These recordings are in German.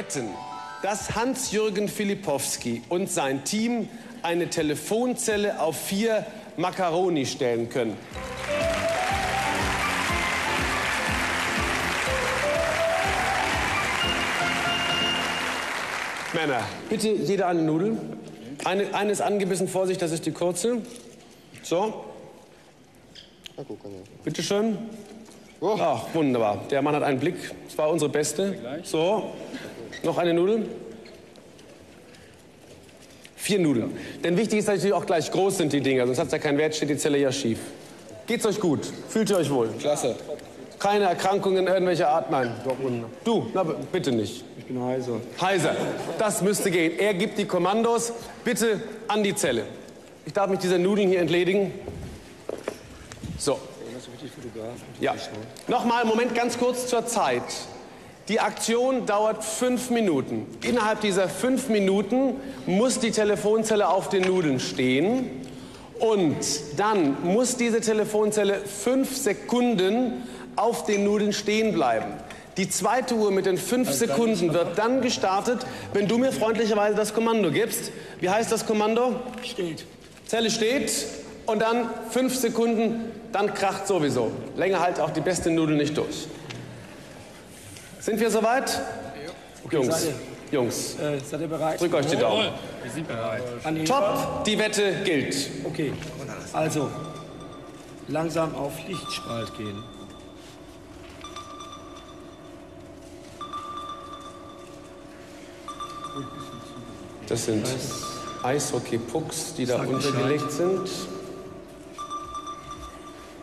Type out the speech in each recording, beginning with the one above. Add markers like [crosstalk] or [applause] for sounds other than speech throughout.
wetten, dass Hans-Jürgen Filipowski und sein Team eine Telefonzelle auf vier Macaroni stellen können? Männer, bitte jeder eine Nudel. Eine, eine ist angebissen, Vorsicht, das ist die kurze. So. Bitte schön. Ach, wunderbar. Der Mann hat einen Blick. Das war unsere beste. So. Noch eine Nudel. Vier Nudeln. Denn wichtig ist natürlich auch gleich groß sind die Dinger, sonst hat es ja keinen Wert, steht die Zelle ja schief. Geht's euch gut? Fühlt ihr euch wohl? Klasse. Keine Erkrankungen irgendwelcher Art? Nein. Du, na bitte nicht. Ich bin heiser. Heiser, das müsste gehen. Er gibt die Kommandos. Bitte an die Zelle. Ich darf mich dieser Nudeln hier entledigen. So. Ja. Nochmal, Moment, ganz kurz zur Zeit. Die Aktion dauert fünf Minuten. Innerhalb dieser fünf Minuten muss die Telefonzelle auf den Nudeln stehen. Und dann muss diese Telefonzelle fünf Sekunden auf den Nudeln stehen bleiben. Die zweite Uhr mit den fünf Sekunden wird dann gestartet, wenn du mir freundlicherweise das Kommando gibst. Wie heißt das Kommando? Steht. Zelle steht und dann fünf Sekunden, dann kracht sowieso. Länger halt auch die beste Nudel nicht durch. Sind wir soweit? Jungs, Jungs, Äh, seid ihr bereit? drück euch die Daumen. Wir sind bereit. Top, die Wette gilt. Okay. Also, langsam auf Lichtspalt gehen. Das sind Eishockey-Pucks, die da Sag untergelegt sind.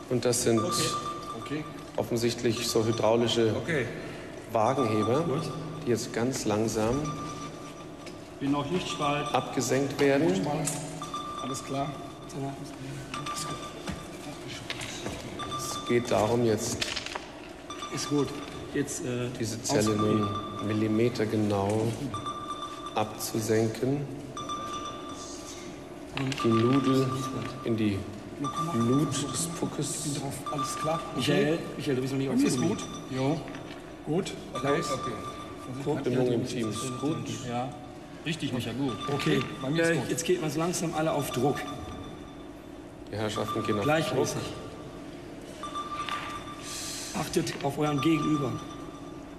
Und das sind Okay. offensichtlich so hydraulische Okay. Wagenheber, die jetzt ganz langsam abgesenkt werden. Alles klar. Es geht darum, jetzt Ist gut. Jetzt äh, diese Zelle nun millimetergenau abzusenken. Die Nudel in die Glut des Puckes. Drauf. Alles klar. Michael, Michael, du bist noch nicht auf Ist gut? Jo. Gut. Okay. okay. Stimmung im Team ist gut. Ja. Richtig, Micha, gut. Okay, Bei mir ist äh, gut. jetzt geht man so langsam alle auf Druck. Die Herrschaften gehen auf Druck. Gleichmäßig. Achtet auf euren Gegenüber.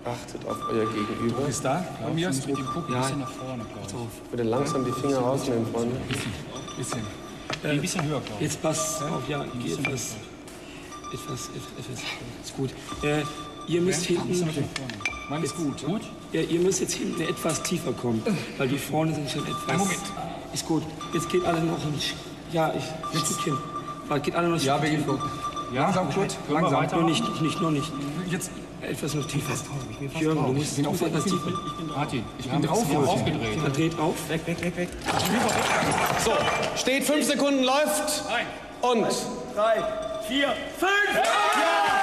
Achtet auf euer Gegenüber. Ist da? Bei mir ist mit dem Puck ein Ja. bisschen nach vorne, glaube ich. Bitte langsam die Finger rausnehmen, Freunde. Bisschen. Ein bisschen höher, glaube ich. Jetzt passt auf, ja, geht bisschen etwas, etwas, etwas, ist gut. Äh, ihr müsst hinten. Mein ist gut. Gut? ja, ihr müsst jetzt hinten etwas tiefer kommen, weil die vorne sind schon etwas. Moment. Ist gut. Jetzt geht alle noch ein, Sch- ja, ich, ein Stückchen. Weil geht alle noch ein Ja, Stückchen. Ja, langsam, Kurt. Langsam. Noch Weiter. nicht, noch nicht, noch nicht. Jetzt. Etwas noch tiefer. Jürgen, du musst, musst etwas tiefer. Martin, ich bin drauf aufgedreht. Man dreht auf. So, steht fünf Sekunden, läuft. Und Drei, vier, fünf! Die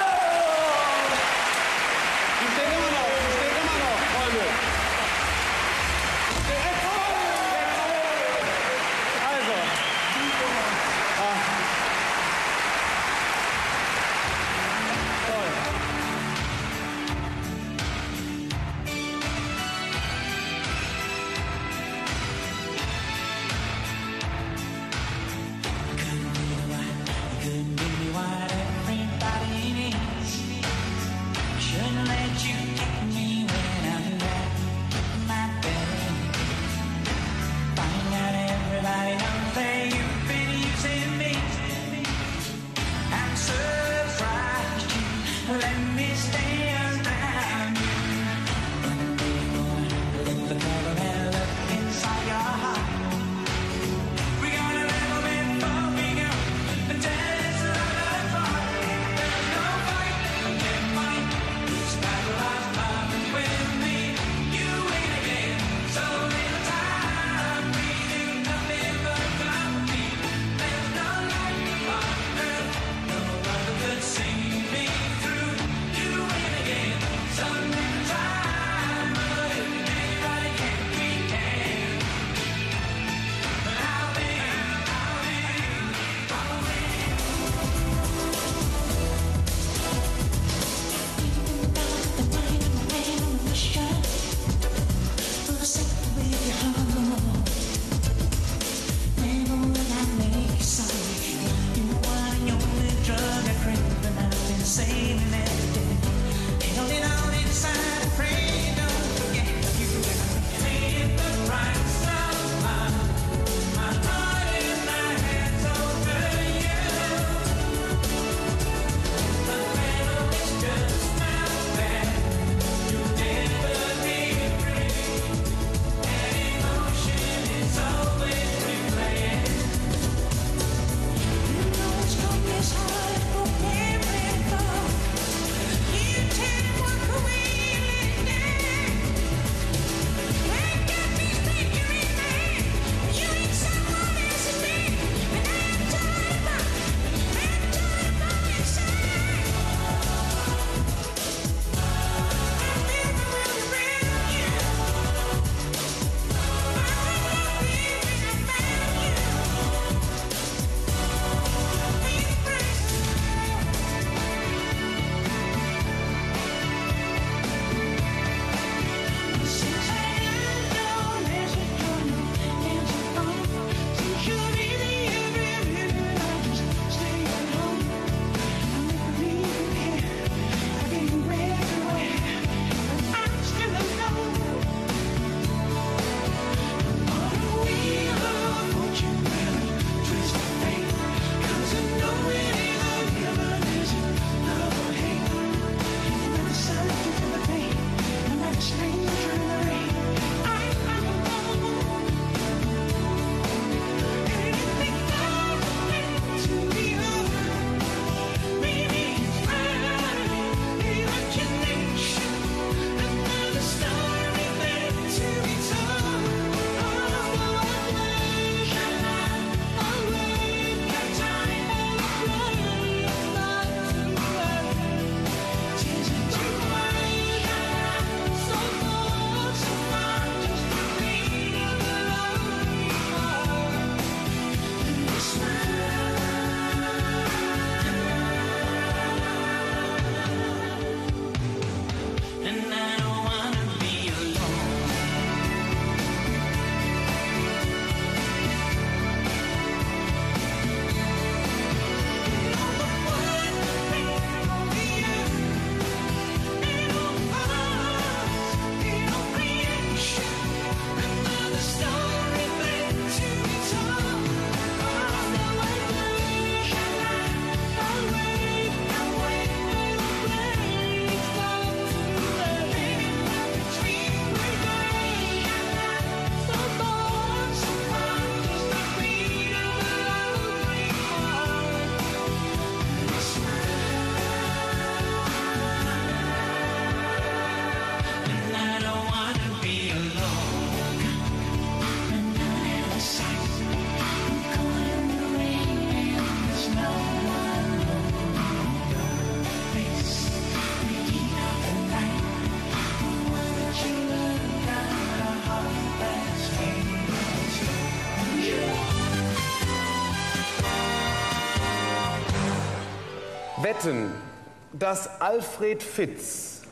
Alfred Fitz,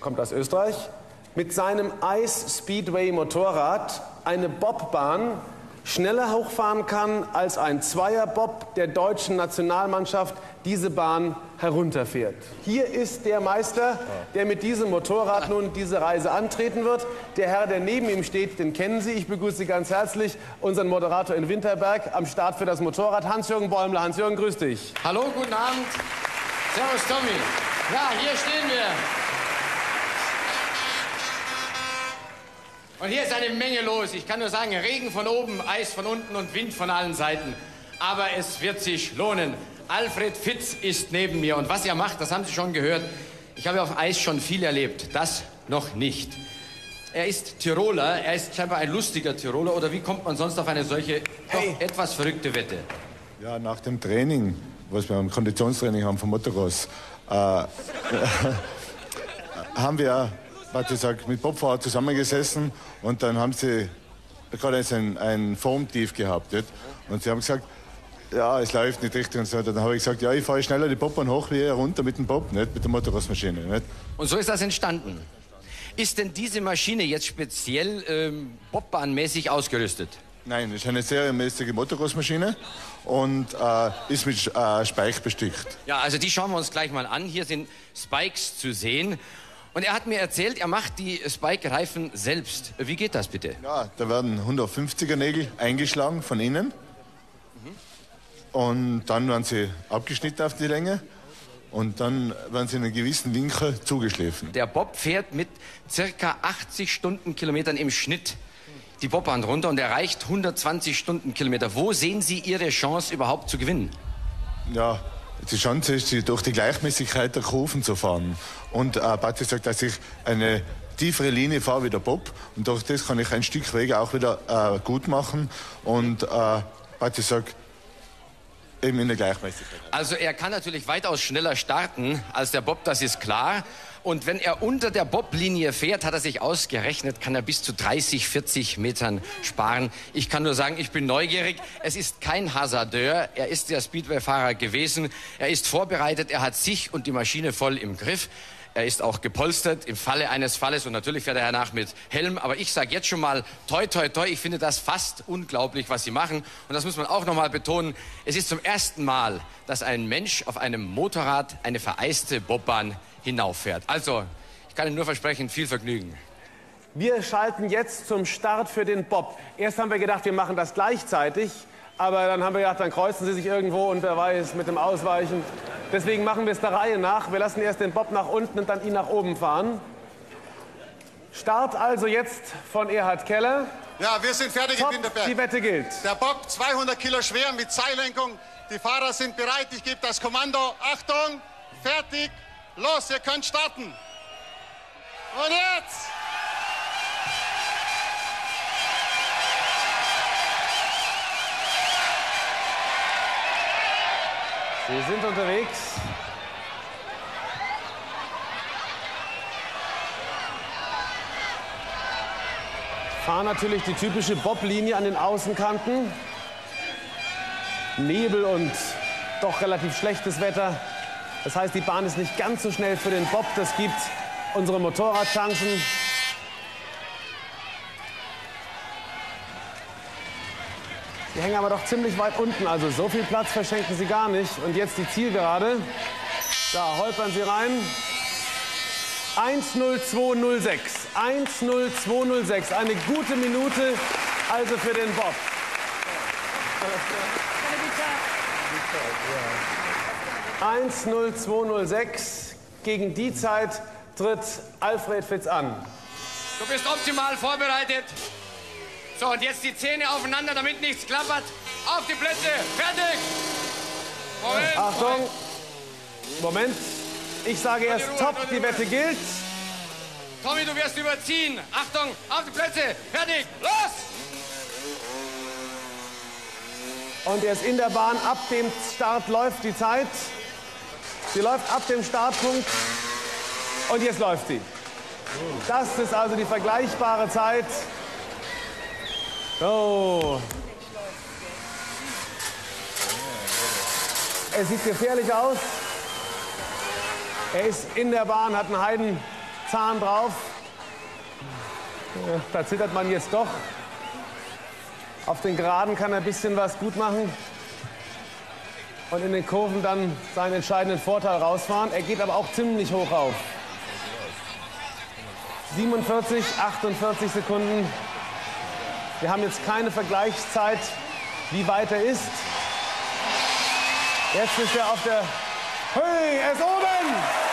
kommt aus Österreich, mit seinem Ice Speedway Motorrad eine Bobbahn schneller hochfahren kann als ein Zweierbob der deutschen Nationalmannschaft diese Bahn herunterfährt. Hier ist der Meister, der mit diesem Motorrad nun diese Reise antreten wird. Der Herr, der neben ihm steht, den kennen Sie. Ich begrüße Sie ganz herzlich, unseren Moderator in Winterberg am Start für das Motorrad, Hans-Jürgen Bäumler. Hans-Jürgen, grüß dich. Hallo, guten Abend. Servus, Tommy. Ja, hier stehen wir. Und hier ist eine Menge los. Ich kann nur sagen, Regen von oben, Eis von unten und Wind von allen Seiten. Aber es wird sich lohnen. Alfred Fitz ist neben mir. Und was er macht, das haben Sie schon gehört. Ich habe auf Eis schon viel erlebt. Das noch nicht. Er ist Tiroler. Er ist scheinbar ein lustiger Tiroler. Oder wie kommt man sonst auf eine solche doch etwas verrückte Wette? Ja, nach dem Training, was wir am Konditionstraining haben vom Motocross, äh, [laughs] haben wir, was ich sag, mit Bobfahrer zusammengesessen und dann haben sie gerade ein, ein Formtief gehabt. Nicht? Und sie haben gesagt, ja, es läuft nicht richtig und so. Dann habe ich gesagt, ja, ich fahre schneller die Bobbahn hoch wie er runter mit dem Bob, nicht mit der Motocrossmaschine. Nicht? Und so ist das entstanden. Ist denn diese Maschine jetzt speziell ähm, bobbahnmäßig ausgerüstet? Nein, es ist eine serienmäßige Motocrossmaschine und äh, ist mit äh, Speich bestückt. Ja, also die schauen wir uns gleich mal an. Hier sind Spikes zu sehen. Und er hat mir erzählt, er macht die Spike-Reifen selbst. Wie geht das bitte? Ja, da werden 150er Nägel eingeschlagen von innen. Und dann werden sie abgeschnitten auf die Länge. Und dann werden sie in einem gewissen Winkel zugeschliffen. Der Bob fährt mit circa 80 Stundenkilometern im Schnitt die Bobbahn runter und erreicht 120 Stundenkilometer. Wo sehen Sie Ihre Chance überhaupt zu gewinnen? Ja, die Chance ist, durch die Gleichmäßigkeit der Kurven zu fahren. Und äh, Patti sagt, dass ich eine tiefere Linie fahre wie der Bob. Und durch das kann ich ein Stück Wege auch wieder äh, gut machen. Und äh, Patti sagt, eben in der Gleichmäßigkeit. Also er kann natürlich weitaus schneller starten als der Bob, das ist klar. Und wenn er unter der Boblinie fährt, hat er sich ausgerechnet, kann er bis zu 30, 40 Metern sparen. Ich kann nur sagen, ich bin neugierig. Es ist kein Hasardeur. Er ist der Speedway-Fahrer gewesen. Er ist vorbereitet. Er hat sich und die Maschine voll im Griff. Er ist auch gepolstert im Falle eines Falles und natürlich fährt er danach mit Helm. Aber ich sage jetzt schon mal, toi, toi, toi, ich finde das fast unglaublich, was sie machen. Und das muss man auch noch mal betonen. Es ist zum ersten Mal, dass ein Mensch auf einem Motorrad eine vereiste Bobbahn hinauffährt. Also, ich kann Ihnen nur versprechen, viel Vergnügen. Wir schalten jetzt zum Start für den Bob. Erst haben wir gedacht, wir machen das gleichzeitig. Aber dann haben wir gedacht, dann kreuzen sie sich irgendwo und wer weiß, mit dem Ausweichen. Deswegen machen wir es der Reihe nach. Wir lassen erst den Bob nach unten und dann ihn nach oben fahren. Start also jetzt von Erhard Keller. Ja, wir sind fertig Top, in Winterberg. die Wette gilt. Der Bob 200 Kilo schwer mit Seillenkung. Die Fahrer sind bereit. Ich gebe das Kommando. Achtung, fertig, los, ihr könnt starten. Und jetzt! Sie sind unterwegs. Fahren natürlich die typische Boblinie an den Außenkanten. Nebel und doch relativ schlechtes Wetter. Das heißt, die Bahn ist nicht ganz so schnell für den Bob. Das gibt unsere Motorradchancen. Die hängen aber doch ziemlich weit unten, also so viel Platz verschenken sie gar nicht. Und jetzt die Zielgerade. Da holpern sie rein. 10206. 10206. Eine gute Minute also für den Bob. Eins null zwei null sechs. Gegen die Zeit tritt Alfred Fitz an. Du bist optimal vorbereitet. So, und jetzt die Zähne aufeinander, damit nichts klappert. Auf die Plätze, fertig! Moment, Achtung. Moment. Ich sage erst Ruhe, top, die Wette gilt. Tommy, du wirst überziehen. Achtung, auf die Plätze, fertig, los! Und er ist in der Bahn. Ab dem Start läuft die Zeit. Sie läuft ab dem Startpunkt und jetzt läuft sie. Das ist also die vergleichbare Zeit. Oh. Es sieht gefährlich aus. Er ist in der Bahn, hat einen Heidenzahn drauf. Da zittert man jetzt doch. Auf den Geraden kann er ein bisschen was gut machen und in den Kurven dann seinen entscheidenden Vorteil rausfahren. Er geht aber auch ziemlich hoch auf. 47, 48 Sekunden. Wir haben jetzt keine Vergleichszeit, wie weit er ist. Jetzt ist er auf der... Höhe, er ist oben!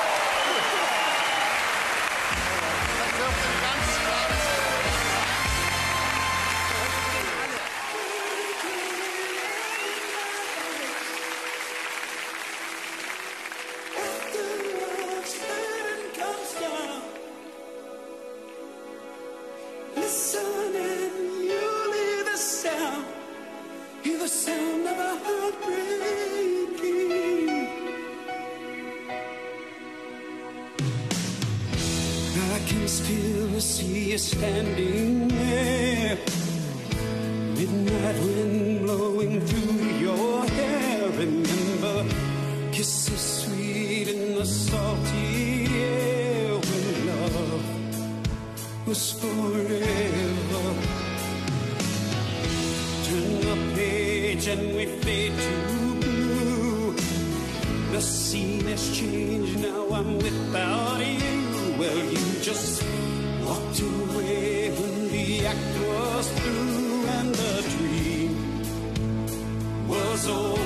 The scene has changed, now I'm without you. Well, you just walked away when the act was through and the dream was over.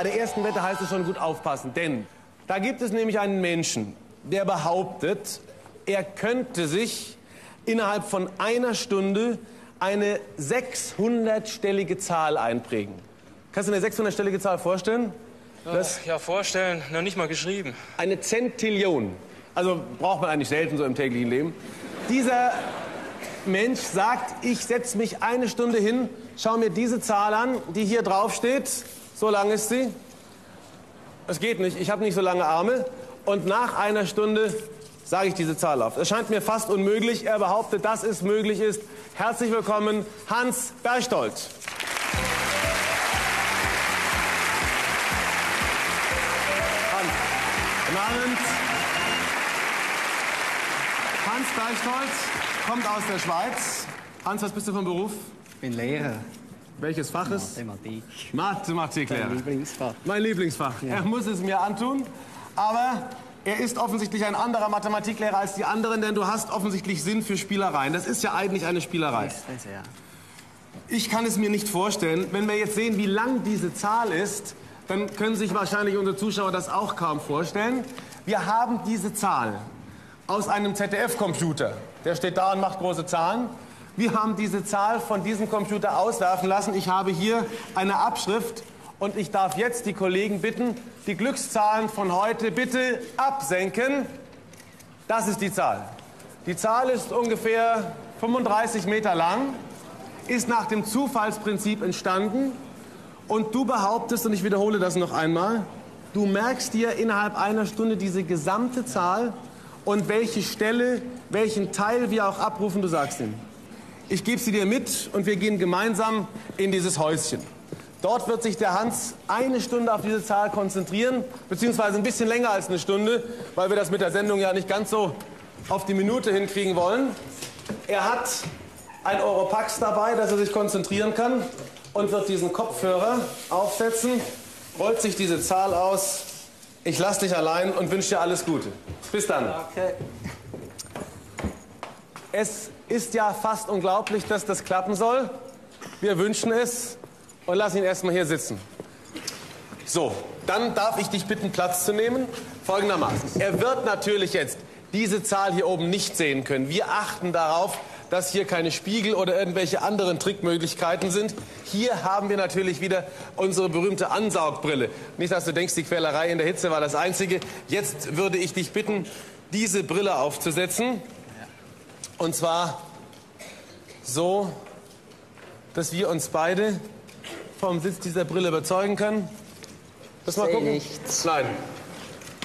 Bei der ersten Wette heißt es schon gut aufpassen, denn da gibt es nämlich einen Menschen, der behauptet, er könnte sich innerhalb von einer Stunde eine 600-stellige Zahl einprägen. Kannst du dir eine 600-stellige Zahl vorstellen? Das Ja, vorstellen, noch nicht mal geschrieben. eine Zentillion. Also braucht man eigentlich selten so im täglichen Leben. Dieser Mensch sagt, ich setze mich eine Stunde hin, schau mir diese Zahl an, die hier drauf steht. So lang ist sie. Es geht nicht, ich habe nicht so lange Arme. Und nach einer Stunde sage ich diese Zahl auf. Es scheint mir fast unmöglich. Er behauptet, dass es möglich ist. Herzlich willkommen, Hans Berchtold. Hans. Guten Abend. Hans Berchtold kommt aus der Schweiz. Hans, was bist du vom Beruf? Ich bin Lehrer. Welches Fach ist? Mathematik. Mathematiklehrer. Mein Lieblingsfach. Mein Lieblingsfach. Er muss es mir antun, aber er ist offensichtlich ein anderer Mathematiklehrer als die anderen, denn du hast offensichtlich Sinn für Spielereien. Das ist ja eigentlich eine Spielerei. Ist das, ja. Ich kann es mir nicht vorstellen. Wenn wir jetzt sehen, wie lang diese Zahl ist, dann können sich wahrscheinlich unsere Zuschauer das auch kaum vorstellen. Wir haben diese Zahl aus einem ZDF-Computer. Der steht da und macht große Zahlen. Wir haben diese Zahl von diesem Computer auswerfen lassen. Ich habe hier eine Abschrift und ich darf jetzt die Kollegen bitten, die Glückszahlen von heute bitte absenken. Das ist die Zahl. Die Zahl ist ungefähr 35 Meter lang, ist nach dem Zufallsprinzip entstanden und du behauptest, und ich wiederhole das noch einmal, du merkst dir innerhalb einer Stunde diese gesamte Zahl und welche Stelle, welchen Teil wir auch abrufen, du sagst ihm. Ich gebe sie dir mit und wir gehen gemeinsam in dieses Häuschen. Dort wird sich der Hans eine Stunde auf diese Zahl konzentrieren, beziehungsweise ein bisschen länger als eine Stunde, weil wir das mit der Sendung ja nicht ganz so auf die Minute hinkriegen wollen. Er hat ein Europax dabei, dass er sich konzentrieren kann und wird diesen Kopfhörer aufsetzen, rollt sich diese Zahl aus. Ich lasse dich allein und wünsche dir alles Gute. Bis dann. Okay. Es ist ja fast unglaublich, dass das klappen soll. Wir wünschen es und lass ihn erstmal hier sitzen. So, dann darf ich dich bitten, Platz zu nehmen. Folgendermaßen. Er wird natürlich jetzt diese Zahl hier oben nicht sehen können. Wir achten darauf, dass hier keine Spiegel oder irgendwelche anderen Trickmöglichkeiten sind. Hier haben wir natürlich wieder unsere berühmte Ansaugbrille. Nicht, dass du denkst, die Quälerei in der Hitze war das Einzige. Jetzt würde ich dich bitten, diese Brille aufzusetzen. Und zwar so, dass wir uns beide vom Sitz dieser Brille überzeugen können. Lass mal gucken. nichts. Nein.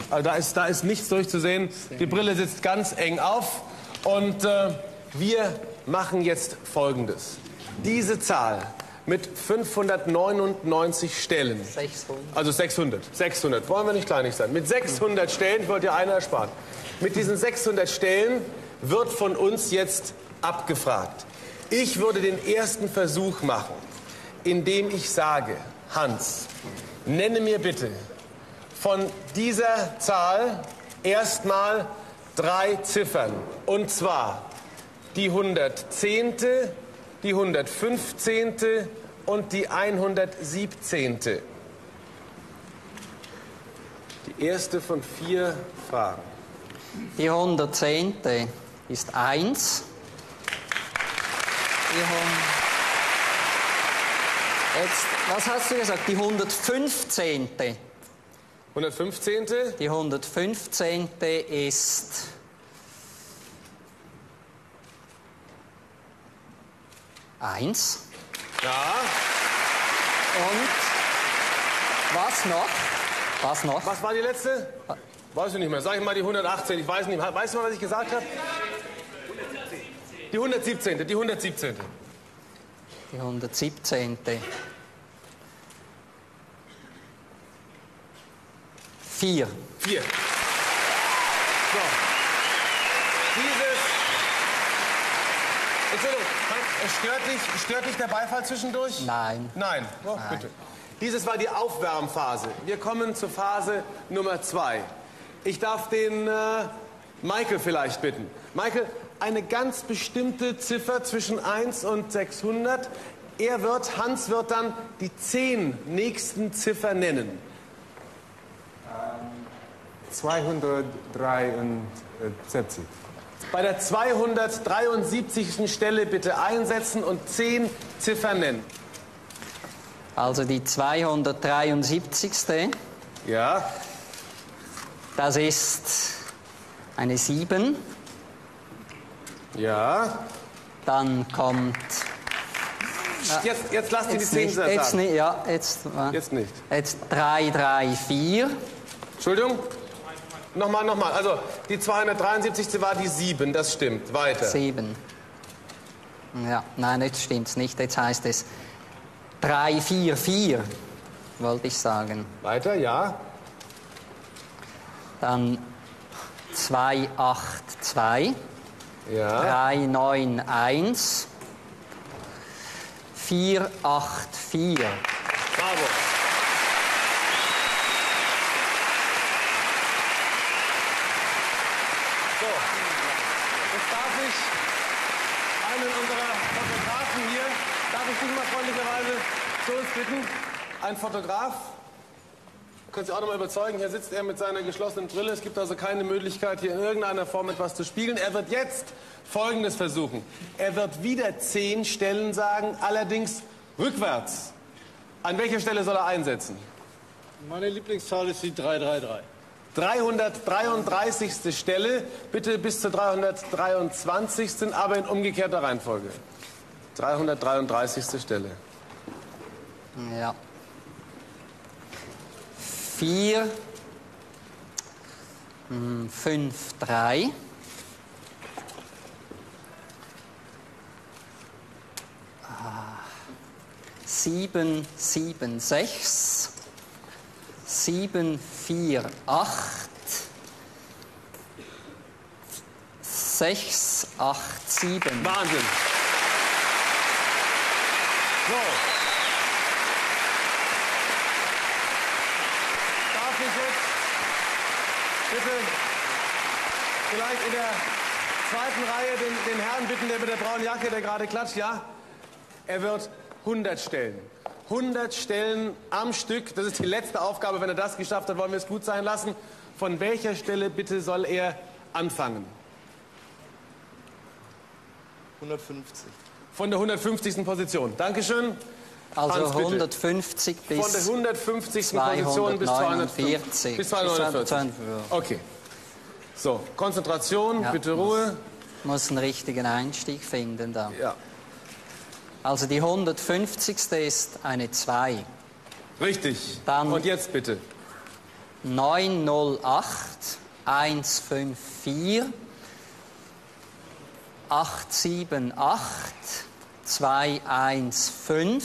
Also da ist, da ist nichts durchzusehen. Die Brille sitzt ganz eng auf. Und äh, wir machen jetzt Folgendes. Diese Zahl mit 599 Stellen. 600. Also 600. 600. Wollen wir nicht kleinig sein. Mit 600 Stellen, ich wollte ja einer ersparen. Mit diesen 600 Stellen wird von uns jetzt abgefragt. Ich würde den ersten Versuch machen, indem ich sage, Hans, nenne mir bitte von dieser Zahl erstmal drei Ziffern. Und zwar die 110., die 115. und die 117. Die erste von vier Fragen. Die 110. ist 1. Die Hund- Jetzt, was hast du gesagt? Die 115. 115. Die 115. ist. Eins. Ja. Und was noch? Was noch? Was war die letzte? Weiß ich nicht mehr. Sag ich mal die 118. Ich weiß nicht. mehr. Weißt du mal, was ich gesagt habe? Die 117. Die 117. Die 117. Vier. Vier. So. Dieses. Entschuldigung, stört dich, stört dich der Beifall zwischendurch? Nein. Nein. Oh, bitte. Dieses war die Aufwärmphase. Wir kommen zur Phase Nummer zwei. Ich darf den äh, Michael vielleicht bitten. Michael, eine ganz bestimmte Ziffer zwischen 1 und 600. Er wird, Hans wird dann die zehn nächsten Ziffern nennen. 273. Bei der 273. Stelle bitte einsetzen und zehn Ziffern nennen. Also die 273. Ja, Das ist eine 7. ja. Dann kommt. Jetzt, jetzt lasst ihn die nicht, sagen. jetzt nicht, ja, jetzt, Jetzt nicht. jetzt 3, 3, 4. Entschuldigung? Nochmal, nochmal. Also, die 273. war die 7, das stimmt. Weiter. 7. Ja, nein, jetzt stimmt's nicht. Jetzt heißt es 3, 4, 4, wollte ich sagen. Weiter, ja. Dann 2, 8, 2. Ja. 3, 9, 1. 4, 8, 4. Bravo. So, jetzt darf ich einen unserer Fotografen hier, darf ich dich mal freundlicherweise zu uns bitten? Ein Fotograf, können Sie auch noch mal überzeugen, hier sitzt er mit seiner geschlossenen Brille. Es gibt also keine Möglichkeit, hier in irgendeiner Form etwas zu spiegeln. Er wird jetzt Folgendes versuchen. Er wird wieder zehn Stellen sagen, allerdings rückwärts. An welcher Stelle soll er einsetzen? Meine Lieblingszahl ist die 333. 333. Stelle, bitte bis zur 323. aber in umgekehrter Reihenfolge. 333. Stelle. Ja. 4, 5, 3. Sieben, sieben, sechs, sieben, vier, acht, sechs, acht, sieben. Wahnsinn. So. Darf ich jetzt bitte vielleicht in der zweiten Reihe den, den Herrn bitten, der mit der braunen Jacke, der gerade klatscht, ja? Er wird 100 Stellen. 100 Stellen am Stück. Das ist die letzte Aufgabe. Wenn er das geschafft hat, wollen wir es gut sein lassen. Von welcher Stelle bitte soll er anfangen? 150. Von der 150. Position. Dankeschön. Also Hans, bitte. 150 bis Von der 150. Position bis 240. 249. Bis 240. 240. Okay. So, Konzentration, Ja. bitte Ruhe. Muss einen richtigen Einstieg finden da. Ja. Also die 150. ist eine 2. Richtig. Dann- Und jetzt bitte. 908 154 878 215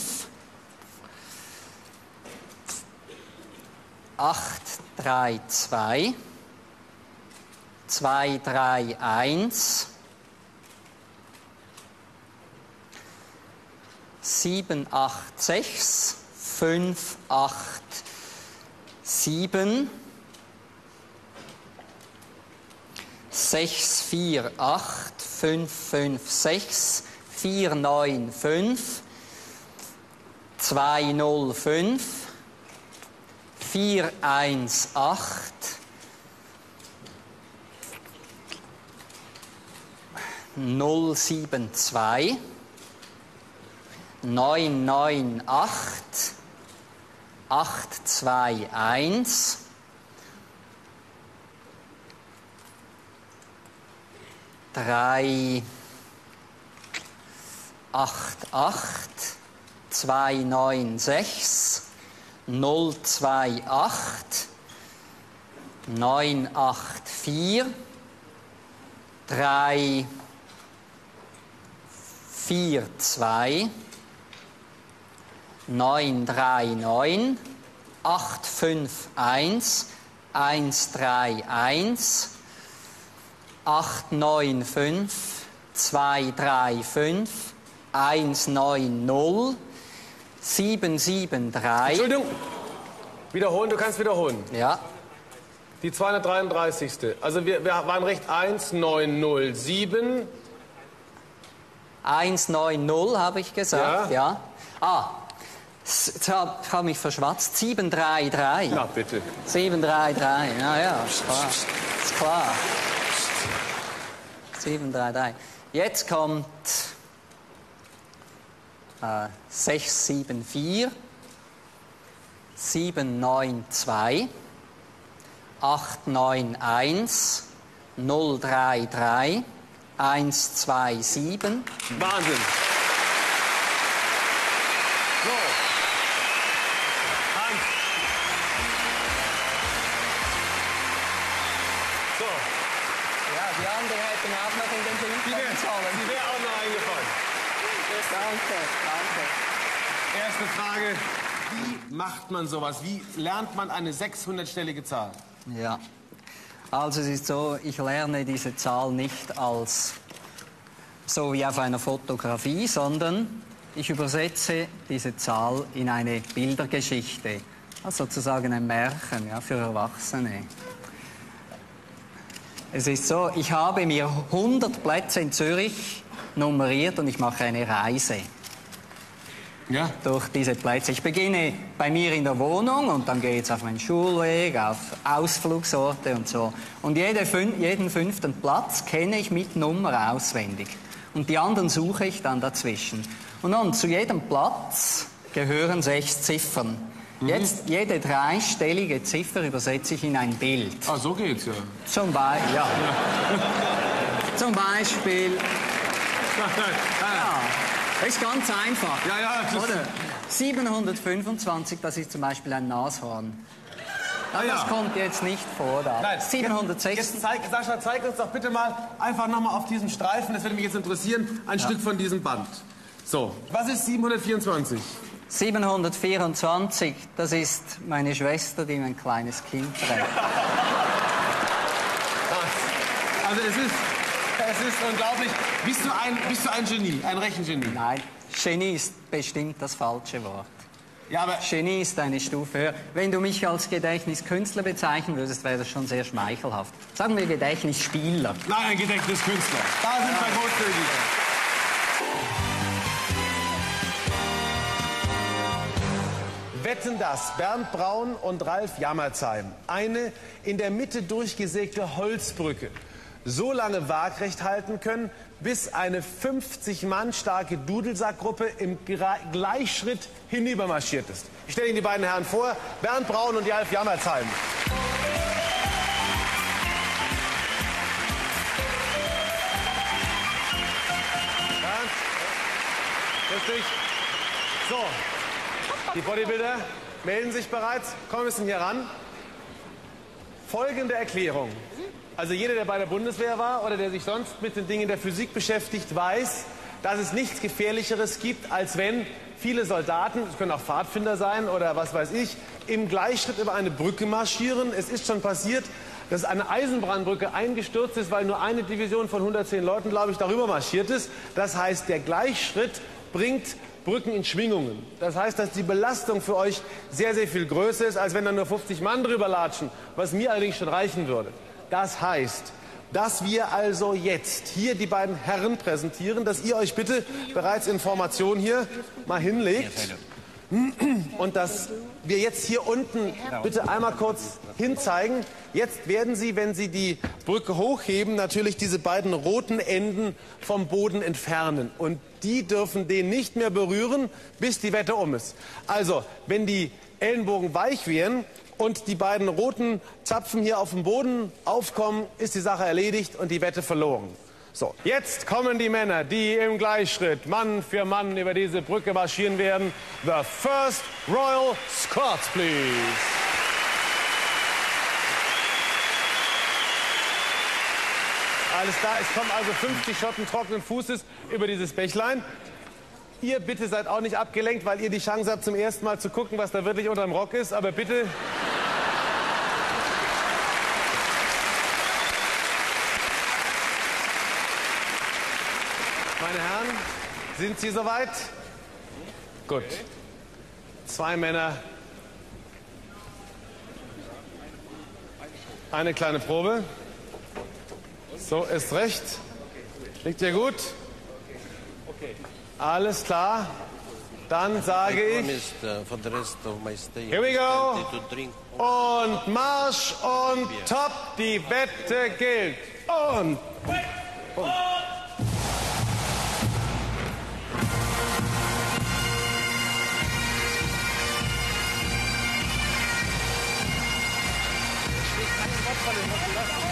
832 231 786 587 6, 4, 8, 5, 5, 6, 4, 9, 5, 2, 0, 5, 4, 1, 8, 0, 7, 2, 9, 9, 8, 8, 2, 1, drei, acht, acht, zwei, neun, sechs, null, zwei, acht, neun, acht, vier, drei, vier, zwei, neun, drei, neun, acht, fünf, eins, eins, drei, eins, 895 235 190 773 Entschuldigung. Wiederholen, du kannst wiederholen. ja Die 233. Also wir, wir waren recht 1907. 190 habe ich gesagt, Ja. ja. Ah, jetzt habe hab mich verschwatzt. 733. Na bitte. 733, ja, ja, ist klar. Ist klar. 733. Jetzt kommt äh, 674, 792, 891, 033, 127. Wahnsinn. Macht man sowas? Wie lernt man eine 600-stellige Zahl? Ja. Also es ist so, ich lerne diese Zahl nicht als so wie auf einer Fotografie, sondern ich übersetze diese Zahl in eine Bildergeschichte. Also sozusagen ein Märchen ja, für Erwachsene. Es ist so, ich habe mir 100 Plätze in Zürich nummeriert und ich mache eine Reise Ja? durch diese Plätze. Ich beginne bei mir in der Wohnung und dann gehe ich auf meinen Schulweg, auf Ausflugsorte und so. Und jede fün jeden fünften Platz kenne ich mit Nummer auswendig. Und die anderen suche ich dann dazwischen. Und dann zu jedem Platz gehören sechs Ziffern. Jetzt jede dreistellige Ziffer übersetze ich in ein Bild. Ah, so geht's ja. Zum Beispiel, ja. Zum Beispiel, [laughs] ja, ist ganz einfach. Ja, ja, das- Oder 725, das ist zum Beispiel ein Nashorn. Ah, ja. Das kommt jetzt nicht vor da. Nein, 706. Jetzt zeig, Sascha, zeig uns doch bitte mal einfach nochmal auf diesen Streifen, das würde mich jetzt interessieren, ein Stück von diesem Band. So, was ist 724? 724, das ist meine Schwester, die mein kleines Kind trägt. Also es ist, ist unglaublich. Bist du, ein, bist du ein Genie, ein Rechengenie? Nein, Genie ist bestimmt das falsche Wort. Ja, aber Genie ist eine Stufe höher. Wenn du mich als Gedächtniskünstler bezeichnen würdest, wäre das schon sehr schmeichelhaft. Sagen wir Gedächtnisspieler. nein, ein Gedächtniskünstler. Da sind wir großzügig. Wetten das, Bernd Braun und Ralf Jammerzheim. Eine in der Mitte durchgesägte Holzbrücke. So lange waagrecht halten können, bis eine 50 Mann starke Dudelsackgruppe im Gleichschritt hinübermarschiert ist. Ich stelle Ihnen die beiden Herren vor, Bernd Braun und Ralf Jammerzheim. Bernd, grüß dich. So, die Bodybuilder melden sich bereits. Kommen müssen hier ran. Folgende Erklärung. Also jeder, der bei der Bundeswehr war oder der sich sonst mit den Dingen der Physik beschäftigt, weiß, dass es nichts Gefährlicheres gibt, als wenn viele Soldaten, es können auch Pfadfinder sein oder was weiß ich, im Gleichschritt über eine Brücke marschieren. Es ist schon passiert, dass eine Eisenbahnbrücke eingestürzt ist, weil nur eine Division von 110 Leuten, glaube ich, darüber marschiert ist. Das heißt, der Gleichschritt bringt Brücken in Schwingungen. Das heißt, dass die Belastung für euch sehr, sehr viel größer ist, als wenn da nur 50 Mann drüber latschen, was mir allerdings schon reichen würde. Das heißt, dass wir also jetzt hier die beiden Herren präsentieren, dass ihr euch bitte bereits Informationen hier mal hinlegt und dass wir jetzt hier unten bitte einmal kurz hinzeigen. Jetzt werden Sie, wenn Sie die Brücke hochheben, natürlich diese beiden roten Enden vom Boden entfernen. Und die dürfen den nicht mehr berühren, bis die Wette um ist. Also, wenn die Ellenbogen weich wären und die beiden roten Zapfen hier auf dem Boden aufkommen, ist die Sache erledigt und die Wette verloren. So, jetzt kommen die Männer, die im Gleichschritt Mann für Mann über diese Brücke marschieren werden. The First Royal Scots, please. Alles klar, es kommen also 50 Schotten trockenen Fußes über dieses Bächlein. Ihr bitte seid auch nicht abgelenkt, weil ihr die Chance habt, zum ersten Mal zu gucken, was da wirklich unterm Rock ist. Aber bitte Meine Herren, sind Sie soweit? Gut. Zwei Männer. Eine kleine Probe. So ist recht. Liegt dir gut? Alles klar. Dann sage ich. Here we go. Und Marsch und Top. Die Wette gilt. Und. und. Vale, no,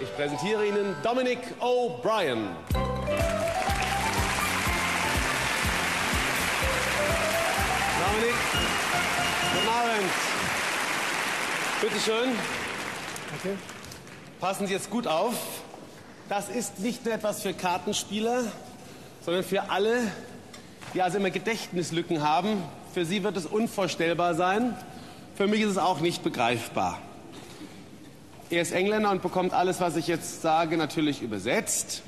Ich präsentiere Ihnen Dominic O'Brien. Dominic, guten Abend. Bitte schön. Okay. Passen Sie jetzt gut auf. Das ist nicht nur etwas für Kartenspieler, sondern für alle, die also immer Gedächtnislücken haben. Für Sie wird es unvorstellbar sein. Für mich ist es auch nicht begreifbar. Er ist Engländer und bekommt alles, was ich jetzt sage, natürlich übersetzt.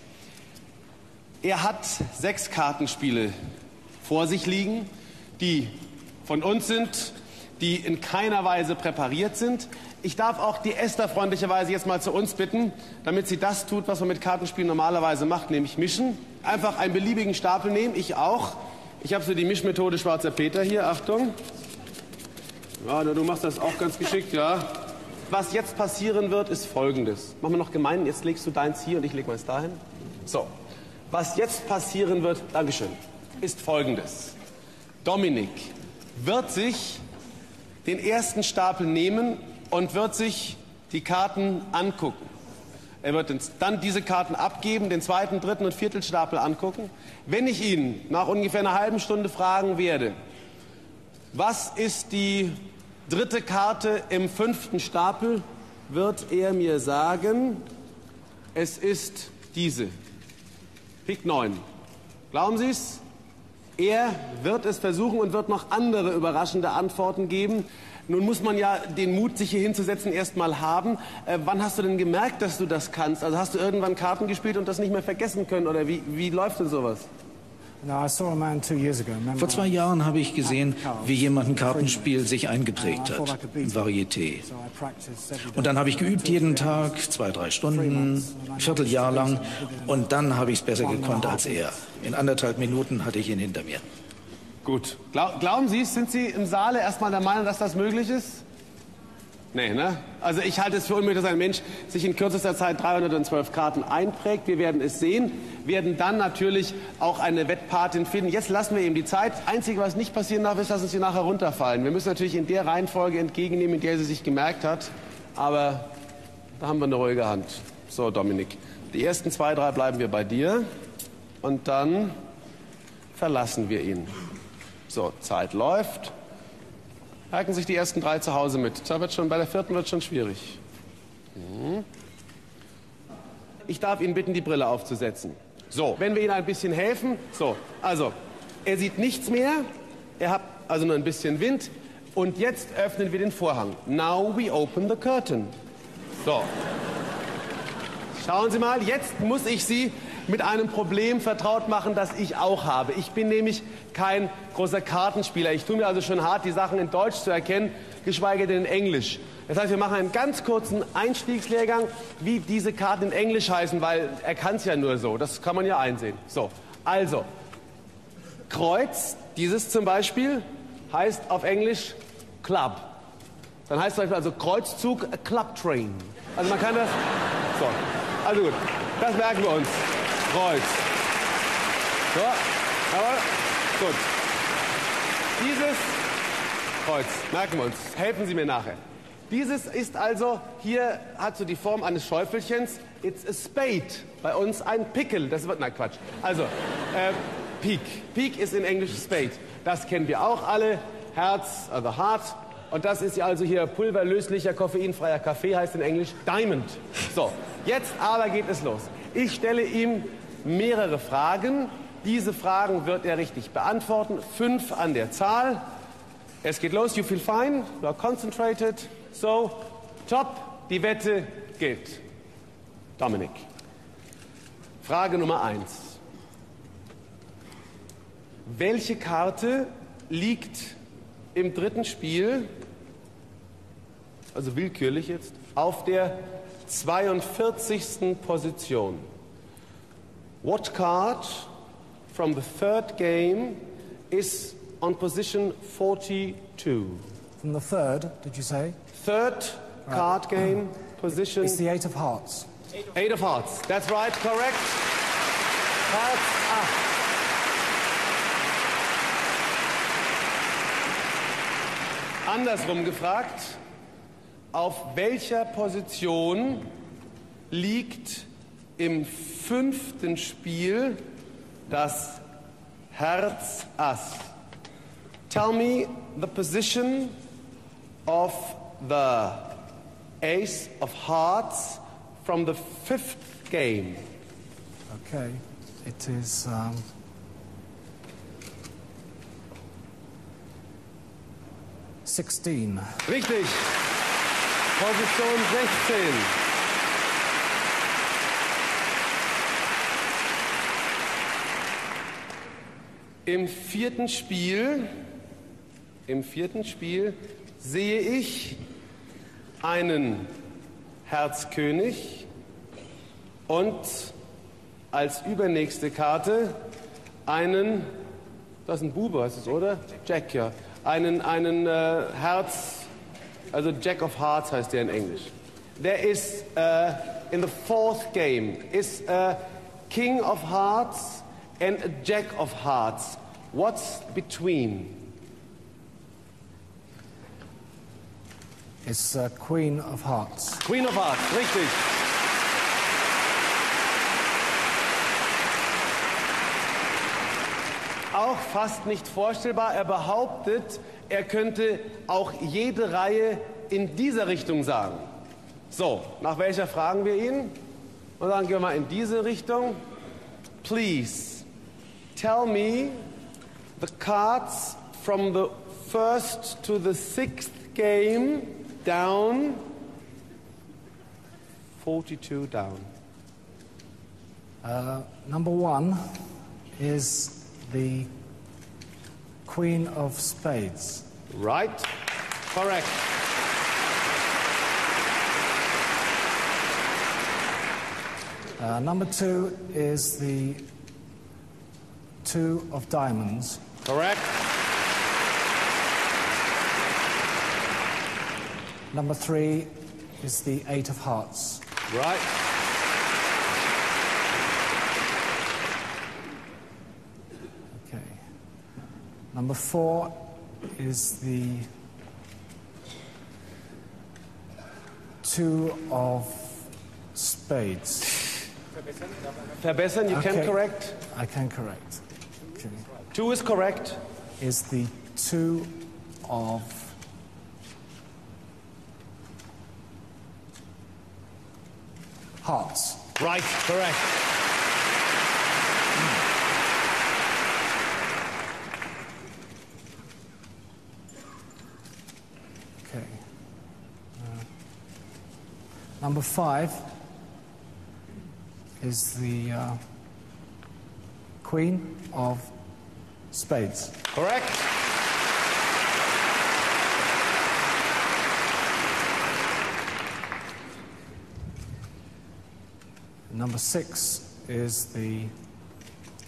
Er hat sechs Kartenspiele vor sich liegen, die von uns sind, die in keiner Weise präpariert sind. Ich darf auch die Esther freundlicherweise jetzt mal zu uns bitten, damit sie das tut, was man mit Kartenspielen normalerweise macht, nämlich mischen. Einfach einen beliebigen Stapel nehmen, ich auch. Ich habe so die Mischmethode Schwarzer Peter hier, Achtung. Ja, du machst das auch ganz geschickt, ja. Was jetzt passieren wird, ist folgendes. Machen wir noch gemein, jetzt legst du deins hier und ich leg meins dahin. So, was jetzt passieren wird, Dankeschön, ist folgendes. Dominik wird sich den ersten Stapel nehmen und wird sich die Karten angucken. Er wird dann diese Karten abgeben, den zweiten, dritten und vierten Stapel angucken. Wenn ich ihn nach ungefähr einer halben Stunde fragen werde, was ist die dritte Karte im fünften Stapel, wird er mir sagen, es ist diese. Pik 9. Glauben Sie es? Er wird es versuchen und wird noch andere überraschende Antworten geben. Nun muss man ja den Mut, sich hier hinzusetzen, erst mal haben. Äh, wann hast du denn gemerkt, dass du das kannst? Also hast du irgendwann Karten gespielt und das nicht mehr vergessen können? Oder wie, wie läuft denn sowas? Vor zwei Jahren habe ich gesehen, wie jemand ein Kartenspiel sich eingeprägt hat, im Varieté. Und dann habe ich geübt jeden Tag, zwei, drei Stunden, ein Vierteljahr lang. Und dann habe ich es besser gekonnt als er. In anderthalb Minuten hatte ich ihn hinter mir. Gut. Glau glauben Sie, sind Sie im Saale erstmal der Meinung, dass das möglich ist? Nee, ne? Also ich halte es für unmöglich, dass ein Mensch sich in kürzester Zeit 312 Karten einprägt. Wir werden es sehen, werden dann natürlich auch eine Wettpatin finden. Jetzt lassen wir ihm die Zeit. Einzige, was nicht passieren darf, ist, dass uns sie nachher runterfallen. Wir müssen natürlich in der Reihenfolge entgegennehmen, in der sie sich gemerkt hat. Aber da haben wir eine ruhige Hand. So, Dominik. Die ersten zwei, drei bleiben wir bei dir. Und dann verlassen wir ihn. So, Zeit läuft. Merken sich die ersten drei zu Hause mit. Da wird schon, bei der vierten wird schon schwierig. Mhm. Ich darf ihn bitten, die Brille aufzusetzen. So, wenn wir Ihnen ein bisschen helfen. So, also, er sieht nichts mehr. Er hat also nur ein bisschen Wind. Und jetzt öffnen wir den Vorhang. Now we open the curtain. So. Schauen Sie mal, jetzt muss ich Sie mit einem Problem vertraut machen, das ich auch habe. Ich bin nämlich kein großer Kartenspieler. Ich tue mir also schon hart, die Sachen in Deutsch zu erkennen, geschweige denn in Englisch. Das heißt, wir machen einen ganz kurzen Einstiegslehrgang, wie diese Karten in Englisch heißen, weil er kann es ja nur so. Das kann man ja einsehen. So, also, Kreuz, dieses zum Beispiel, heißt auf Englisch Club. Dann heißt zum Beispiel also Kreuzzug Club Train. Also man kann das. So, also gut, das merken wir uns. Kreuz. So, aber gut. Dieses Kreuz, merken wir uns, helfen Sie mir nachher. Dieses ist also, hier hat so die Form eines Schäufelchens. It's a spade. Bei uns ein Pickel. Das wird, na Quatsch. Also, äh, Peak. Peak ist in Englisch Spade. Das kennen wir auch alle. Herz, also Heart. Und das ist also hier pulverlöslicher, koffeinfreier Kaffee, heißt in Englisch Diamond. So, jetzt aber geht es los. Ich stelle ihm mehrere Fragen. Diese Fragen wird er richtig beantworten. Fünf an der Zahl. Es geht los. You feel fine? You are concentrated. So, top. Die Wette gilt. Dominik. Frage Nummer eins. Welche Karte liegt im dritten Spiel, also willkürlich jetzt, auf der 42. Position? What card from the third game is on position 42? From the third, did you say? Third card game [clears throat] position. It's the eight of hearts. Eight of hearts. That's right, correct. Herz acht. Andersrum gefragt, auf welcher Position liegt im fünften Spiel das Herz Ass? Tell me the position of the Ace of Hearts from the fifth game. Okay. It is. Um, Sixteen. Richtig. Position 16. Im vierten Spiel, im vierten Spiel sehe ich einen Herzkönig und als übernächste Karte einen, das ist ein Bube, heißt es, oder? Jack, ja. Einen, einen äh, Herz, also Jack of Hearts heißt der in Englisch. There is, uh, in the fourth game, is a King of Hearts and a Jack of Hearts. What's between? It's uh, Queen of Hearts. Queen of Hearts, richtig. Auch fast nicht vorstellbar. Er behauptet, er könnte auch jede Reihe in dieser Richtung sagen. So, nach welcher fragen wir ihn? Und sagen, gehen wir mal in diese Richtung. Please, tell me the cards from the first to the sixth game down. 42 down. Uh, number one is the Queen of Spades. Right? Correct. Uh, number two is the Two of Diamonds. Correct. Number three is the Eight of Hearts. Right. Okay. Number four is the Two of Spades. Verbessern, you can correct. I can correct. Two is correct. Is the Two of Hearts. Right, correct. Okay. Uh, number five is the uh, Queen of Spades. Correct. Number six is the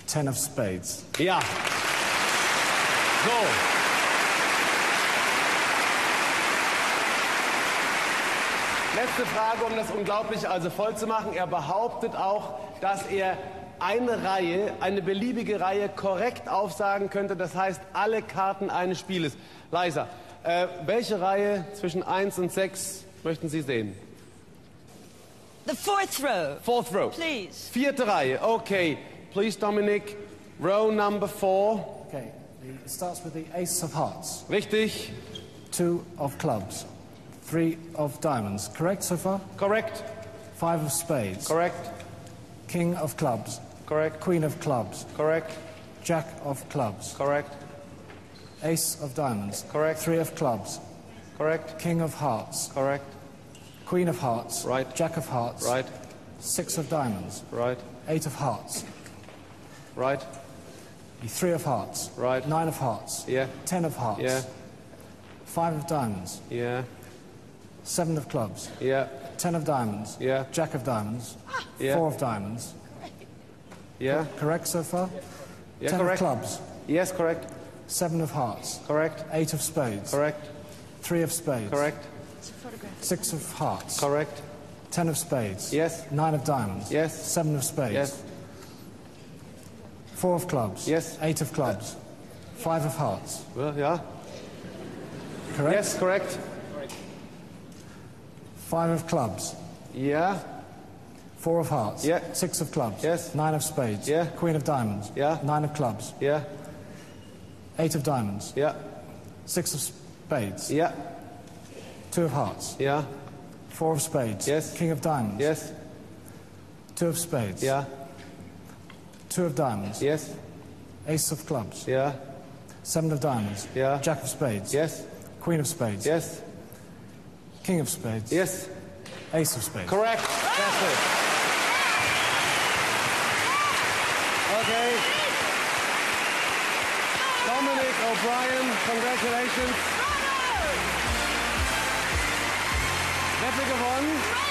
Ten of Spades. Ja. So. Letzte Frage, um das Unglaubliche also voll zu machen. Er behauptet auch, dass er eine Reihe, eine beliebige Reihe korrekt aufsagen könnte. Das heißt, alle Karten eines Spieles. Leiser, äh, welche Reihe zwischen 1 und 6 möchten Sie sehen? The fourth row. Fourth row. Please. Vierte Reihe. Okay. Please, Dominic. Row number four. Okay, it starts with the ace of hearts. Richtig. Two of clubs. Three of diamonds. Correct so far? Correct. Five of spades. Correct. King of clubs. Correct. Queen of clubs. Correct. Jack of clubs. Correct. Ace of diamonds. Correct. Three of clubs. Correct. King of hearts. Correct. Queen of hearts. Right. Jack of hearts. Right. Six of diamonds. Right. Eight of hearts. Right. Three of hearts. Right. Nine of hearts. Yeah. Ten of hearts. Yeah. Five of diamonds. Yeah. Seven of clubs. Yeah. Ten of diamonds. Yeah. Jack of diamonds. Yeah. Four of diamonds. Yeah. Correct so far? Yeah, Ten correct. of clubs. Yes, correct. Seven of hearts. Correct. Eight of spades. Correct. Three of spades. Correct. Six of hearts. Correct. Ten of spades. Yes. Nine of diamonds. Yes. Seven of spades. Yes. Four of clubs. Yes. Eight of clubs. Five of hearts. Well, yeah. Correct? Yes, correct. Five of clubs. Yeah. Four of hearts. Yeah. Six of clubs. Yes. Nine of spades. Yeah. Queen of diamonds. Yeah. Nine of clubs. Yeah. Eight of diamonds. Yeah. Six of spades. Yeah. Two of hearts. Yeah. Four of spades. Yes. King of diamonds. Yes. Two of spades. Yeah. Two of diamonds. Yes. Ace of clubs. Yeah. Seven of diamonds. Yeah. Jack of spades. Yes. Queen of spades. Yes. King of spades. Yes. Ace of spades. Correct. That's it. Okay. Dominic O'Brien, congratulations. Wette gewonnen.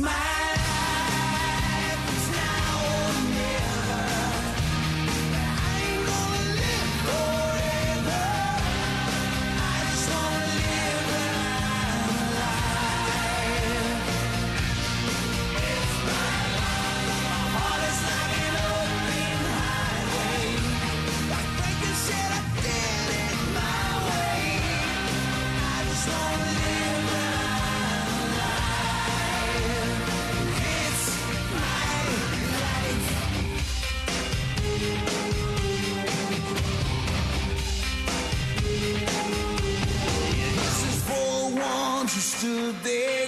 smile. today.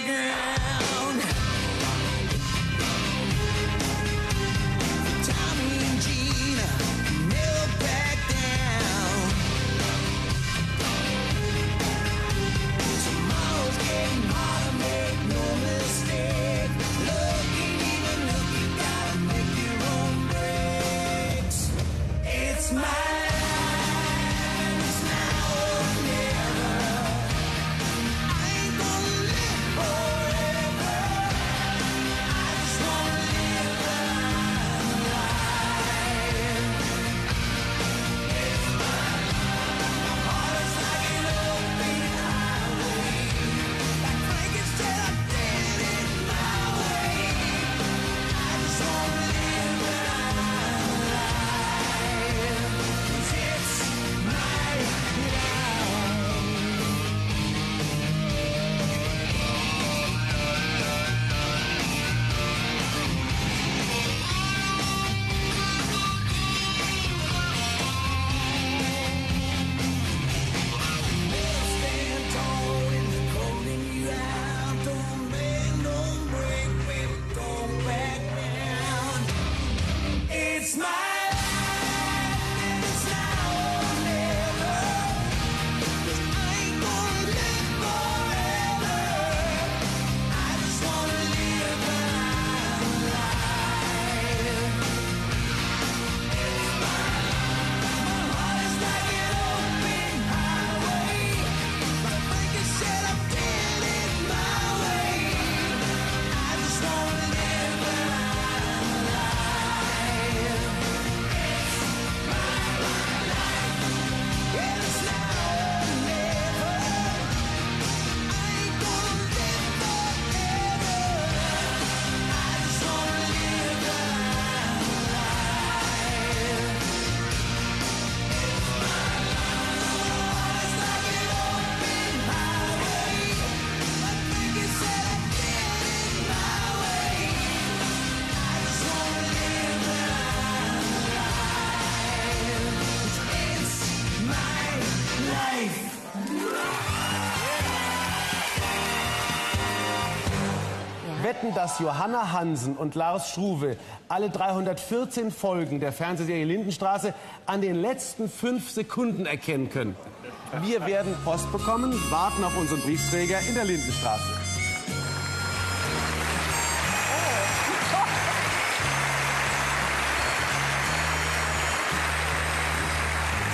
Dass Johanna Hansen und Lars Struve alle 314 Folgen der Fernsehserie Lindenstraße an den letzten fünf Sekunden erkennen können. Wir werden Post bekommen, warten auf unseren Briefträger in der Lindenstraße.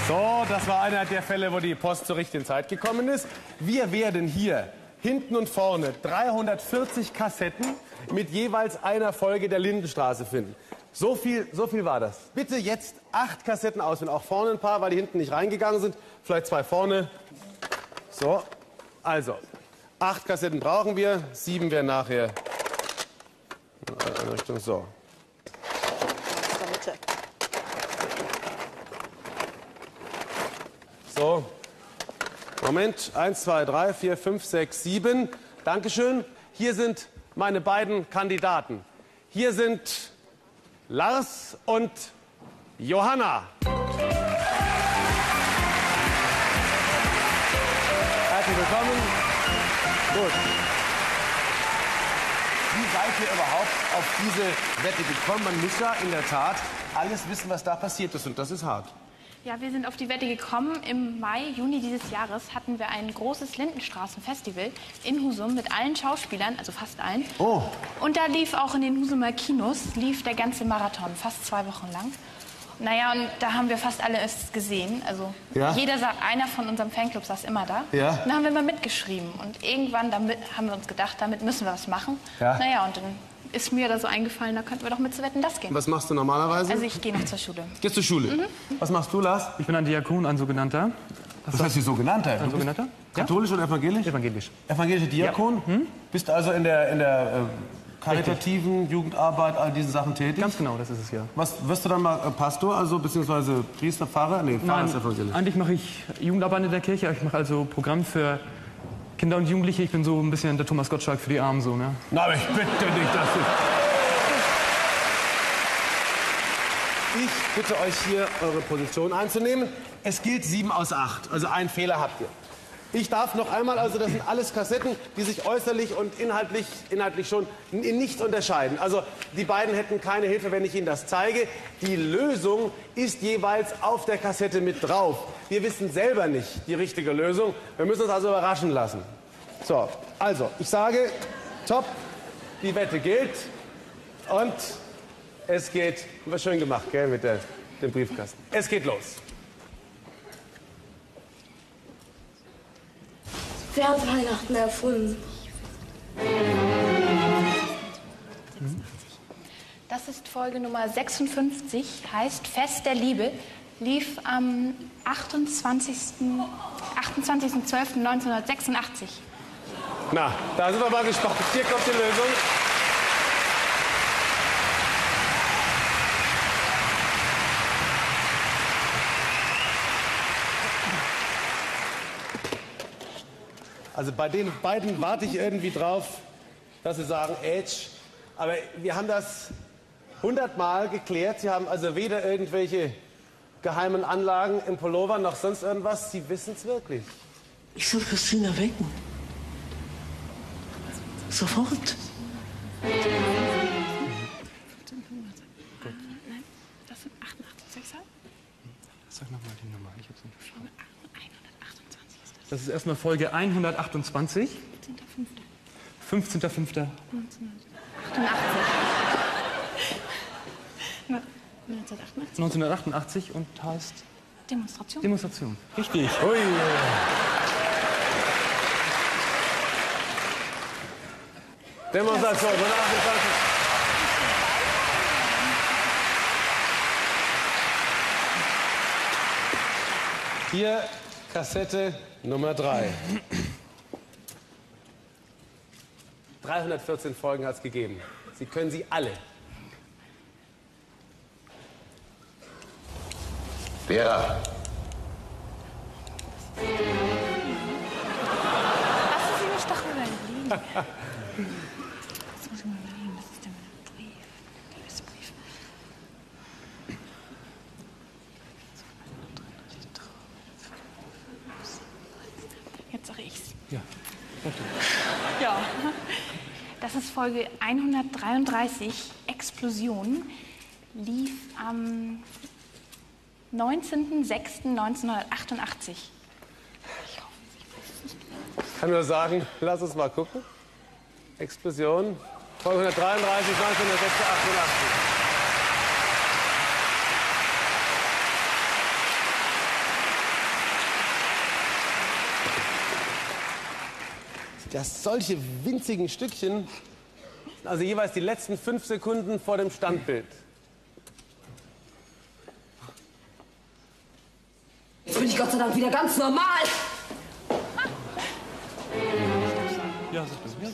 So, das war einer der Fälle, wo die Post zur richtigen Zeit gekommen ist. Wir werden hier hinten und vorne 340 Kassetten mit jeweils einer Folge der Lindenstraße finden. So viel, so viel war das. Bitte jetzt acht Kassetten auswählen, auch vorne ein paar, weil die hinten nicht reingegangen sind. Vielleicht zwei vorne. So, also acht Kassetten brauchen wir, sieben werden nachher in Richtung so. So, Moment. Eins, zwei, drei, vier, fünf, sechs, sieben. Dankeschön. Hier sind meine beiden Kandidaten. Hier sind Lars und Johanna. Herzlich willkommen. Gut. Wie seid ihr überhaupt auf diese Wette gekommen? Man muss ja in der Tat alles wissen, was da passiert ist. Und das ist hart. Ja, wir sind auf die Wette gekommen. Im Mai, Juni dieses Jahres hatten wir ein großes Lindenstraßenfestival in Husum mit allen Schauspielern, also fast allen. Oh. Und da lief auch in den Husumer Kinos, lief der ganze Marathon, fast zwei Wochen lang. Naja, und da haben wir fast alle es gesehen. Also Ja? jeder, einer von unserem Fanclub saß immer da. Ja. Und da haben wir mal mitgeschrieben. Und irgendwann damit, haben wir uns gedacht, damit müssen wir was machen. Ja. Naja, und dann ist mir da so eingefallen, da könnten wir doch mit zu Wetten, das gehen. Was machst du normalerweise? Also ich gehe noch zur Schule. Gehst zur Schule. Mhm. Was machst du, Lars? Ich bin ein Diakon, ein sogenannter. Was heißt die sogenannte? Ein sogenannter? Katholisch oder evangelisch? Evangelisch. Evangelische Diakon? Bist also in der, in der äh, karitativen Jugendarbeit, all diese Sachen tätig? Ganz genau, das ist es ja. Was wirst du dann mal äh, Pastor, also beziehungsweise Priester, Pfarrer? Nee, Pfarrer ist evangelisch. eigentlich mache ich Jugendarbeit in der Kirche. Ich mache also Programm für Kinder und Jugendliche. Ich bin so ein bisschen der Thomas Gottschalk für die Armen so, ne? Na, aber ich bitte dich, das Ich bitte euch hier, eure Position einzunehmen. Es gilt sieben aus acht. Also einen Fehler habt ihr. Ich darf noch einmal, also das sind alles Kassetten, die sich äußerlich und inhaltlich, inhaltlich schon in nichts unterscheiden. Also die beiden hätten keine Hilfe, wenn ich Ihnen das zeige. Die Lösung ist jeweils auf der Kassette mit drauf. Wir wissen selber nicht die richtige Lösung. Wir müssen uns also überraschen lassen. So, also ich sage, top, die Wette gilt und es geht, war schön gemacht, gell, mit der, dem Briefkasten. Es geht los. Wer hat Weihnachten erfunden? Das ist Folge Nummer 56, heißt Fest der Liebe, lief am 28. 28.12.1986. Na, da sind wir mal gespannt. Hier kommt die Lösung. Also bei den beiden warte ich irgendwie drauf, dass sie sagen Edge. Aber wir haben das hundertmal geklärt. Sie haben also weder irgendwelche geheimen Anlagen im Pullover noch sonst irgendwas. Sie wissen es wirklich. Ich soll Christina wecken. Sofort. Das sind 88 Sag nochmal die Nummer. Ich hab's nicht verstanden. Das ist erstmal Folge 128. 15.05. 88. 1988. 1988 und heißt Demonstration. Demonstration. Richtig. Ui. Demonstration, 128. Hier Kassette Nummer 3. 314 Folgen hat es gegeben. Sie können sie alle. Vera, Lassen Sie mich doch überlegen. Jetzt [laughs] muss ich mal überlegen, was ist denn mit dem Brief? Liebesbrief. Jetzt sage ich's. Ja. Ja. Das Das ist Folge 133, Explosion. Lief am 19.06.1988. Ich kann nur sagen, lass uns mal gucken. Explosion, Folge 133, 1988. Das solche winzigen Stückchen, also jeweils die letzten fünf Sekunden vor dem Standbild. Jetzt bin ich Gott sei Dank wieder ganz normal. Ja, das ist mir.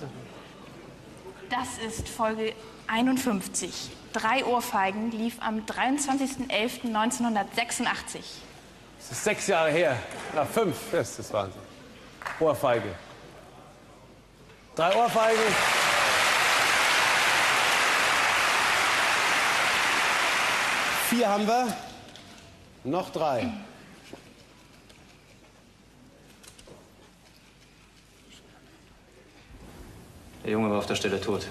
Das ist Folge 51. Drei Ohrfeigen lief am 23.11.1986. Das ist sechs Jahre her. Na, fünf, das ist Wahnsinn. Ohrfeige. Drei Ohrfeigen. Vier haben wir. Noch drei. Der Junge war auf der Stelle tot.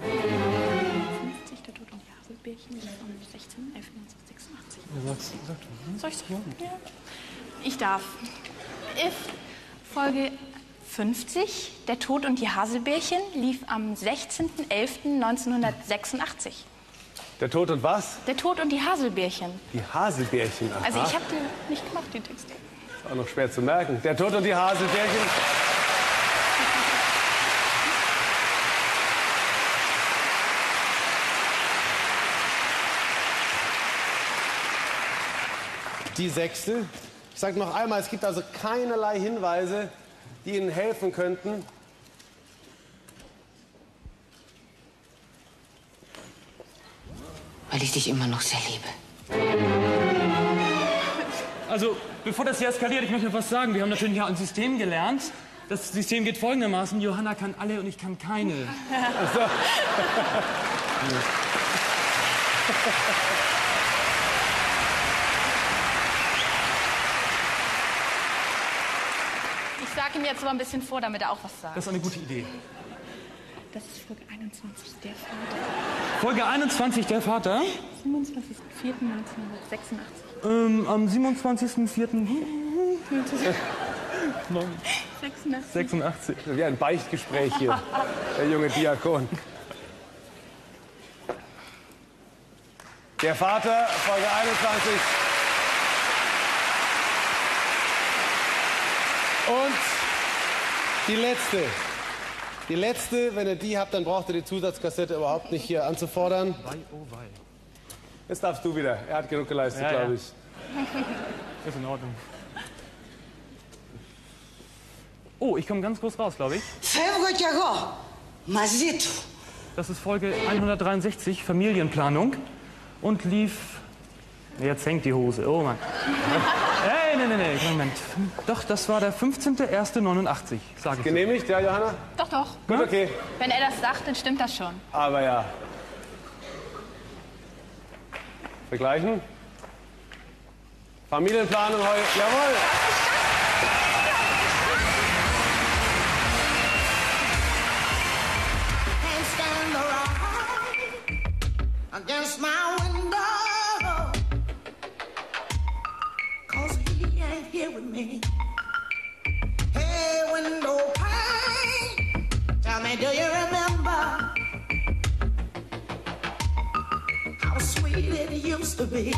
50, der Tod und die Haselbärchen lief am 16.11.1986. Ja, sag's, sag du. Soll ich sagen? Ja. Ich darf. If Folge 50, Der Tod und die Haselbärchen, lief am 16.11.1986. Der Tod und was? Der Tod und die Haselbärchen. Die Haselbärchen. Aha. Also ich habe den nicht gemacht, die Texte. Ist auch noch schwer zu merken. Der Tod und die Haselbärchen. Die sechste. Ich sage noch einmal, es gibt also keinerlei Hinweise, die Ihnen helfen könnten. Weil ich dich immer noch sehr liebe. Also, bevor das hier eskaliert, ich möchte noch was sagen. Wir haben natürlich ja ein System gelernt. Das System geht folgendermaßen: Johanna kann alle und ich kann keine. Also. Ich sage ihm jetzt aber ein bisschen vor, damit er auch was sagt. Das ist eine gute Idee. Das ist Folge 21, der Vater. Folge 21, der Vater. 27.04.1986. Ähm, am 27.04. 86. [laughs] Wie ein Beichtgespräch hier. [laughs] Der junge Diakon. Der Vater, Folge 21. Und die letzte. Die letzte, wenn ihr die habt, dann braucht ihr die Zusatzkassette überhaupt nicht hier anzufordern. Jetzt darfst du wieder. Er hat genug geleistet, ja, glaube ja. ich. Ist in Ordnung. Oh, ich komme ganz groß raus, glaube ich. Das ist Folge 163, Familienplanung. Und lief Jetzt hängt die Hose. Oh Mann. Hey, nee, nee, nee, Moment. Doch, das war der 15.01.89, sage ich. Genehmigt, ja, Johanna? Doch, doch. Gut, okay. Wenn er das sagt, dann stimmt das schon. Aber ja. Vergleichen. Familienplanung heute. Jawohl. Against my window. Me. Hey, window pane, tell me, do you remember how sweet it used to be?